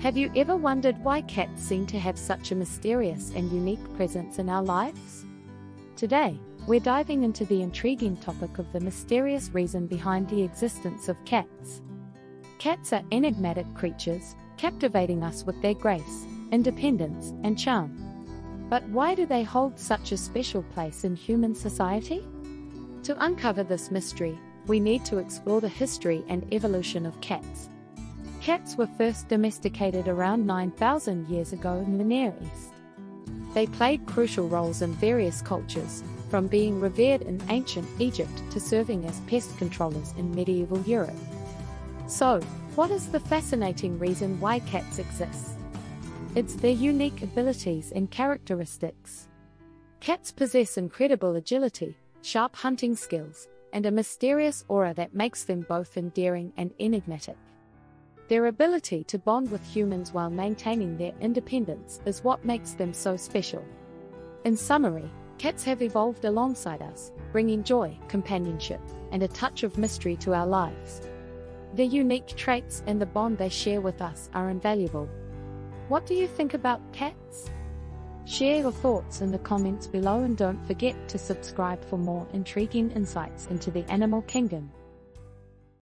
Have you ever wondered why cats seem to have such a mysterious and unique presence in our lives? Today, we're diving into the intriguing topic of the mysterious reason behind the existence of cats. Cats are enigmatic creatures, captivating us with their grace, independence, and charm. But why do they hold such a special place in human society? To uncover this mystery, we need to explore the history and evolution of cats. Cats were first domesticated around 9,000 years ago in the Near East. They played crucial roles in various cultures, from being revered in ancient Egypt to serving as pest controllers in medieval Europe. So, what is the fascinating reason why cats exist? It's their unique abilities and characteristics. Cats possess incredible agility, sharp hunting skills, and a mysterious aura that makes them both endearing and enigmatic. Their ability to bond with humans while maintaining their independence is what makes them so special. In summary, cats have evolved alongside us, bringing joy, companionship, and a touch of mystery to our lives. Their unique traits and the bond they share with us are invaluable. What do you think about cats? Share your thoughts in the comments below and don't forget to subscribe for more intriguing insights into the animal kingdom.